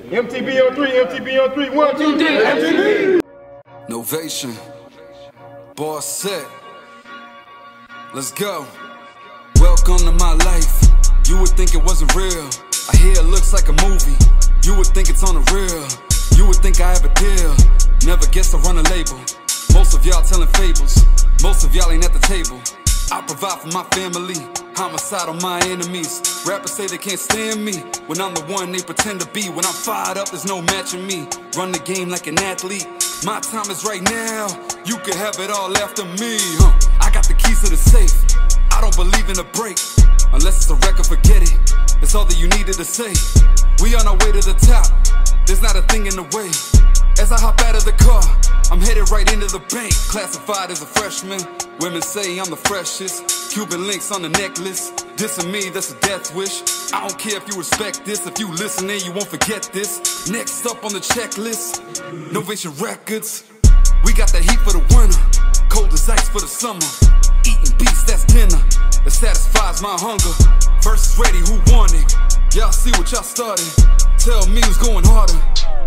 MTB on three, MTB on three, one, two, three, MTB. Novation. Boss set. Let's go. Welcome to my life. You would think it wasn't real. I hear it looks like a movie. You would think it's on the real. You would think I have a deal. Never guess I run a label. Most of y'all telling fables. Most of y'all ain't at the table. I provide for my family. Homicide on my enemies. Rappers say they can't stand me. When I'm the one they pretend to be. When I'm fired up, there's no matching me. Run the game like an athlete. My time is right now. You can have it all after me. Huh? I got the keys to the safe. I don't believe in a break. Unless it's a record, forget it. It's all that you needed to say. We on our way to the top. There's not a thing in the way. As I hop out of the car, I'm headed right into the bank. Classified as a freshman. Women say I'm the freshest. Cuban links on the necklace. This Dissing me, that's a death wish. I don't care if you respect this. If you listening, you won't forget this. Next up on the checklist, Novation Records. We got the heat for the winter. Cold as ice for the summer. Eating beats, that's dinner. That satisfies my hunger. Versus ready, who won it? Y'all see what y'all started. Tell me who's going harder.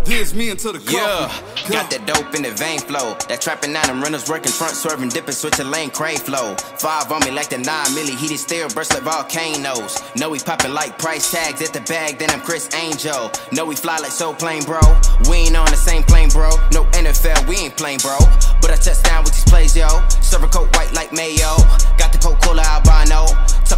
Here's me into the Yeah, got that dope in the vein flow. That trapping out them runners working front, swerving, dipping, switching lane, crane flow. Five on me like the nine milli, heated steel, burst like volcanoes. Know we popping like price tags at the bag, then I'm Criss Angel. Know we fly like so plain, bro. We ain't on the same plane, bro. No NFL, we ain't playing, bro. But I touch down with these plays, yo. Server coat white like mayo. Got the Coca-Cola albino.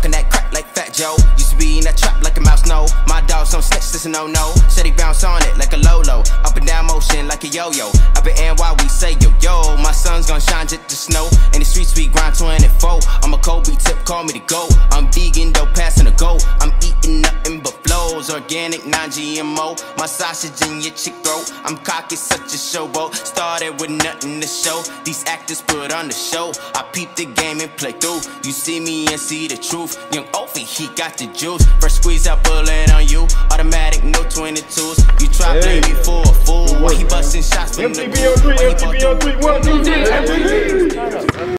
Tucking that crack like Fat Joe. Used to be in that trap like a mouse, no. My dogs don't snitch, a no oh, no. Said he bounce on it like a Lolo. Up and down motion like a yo yo. Up in NY, we say yo yo. My son's gonna shine just the snow. In the streets, we grind 24. I'm a Kobe tip, call me the go. I'm vegan, though, passing the go. I'm eating nothing but flows. Organic, non GMO. My sausage in your chick throat. I'm cocky, such a showboat. Started with nothing to show. These actors put on the show. I peep the game and play through. You see me and see the truth. Young Opie, he got the juice. First squeeze out bullet a fool. Why he busting shots MTB on three, Why he bought MTB on three, one, two, three, MTB.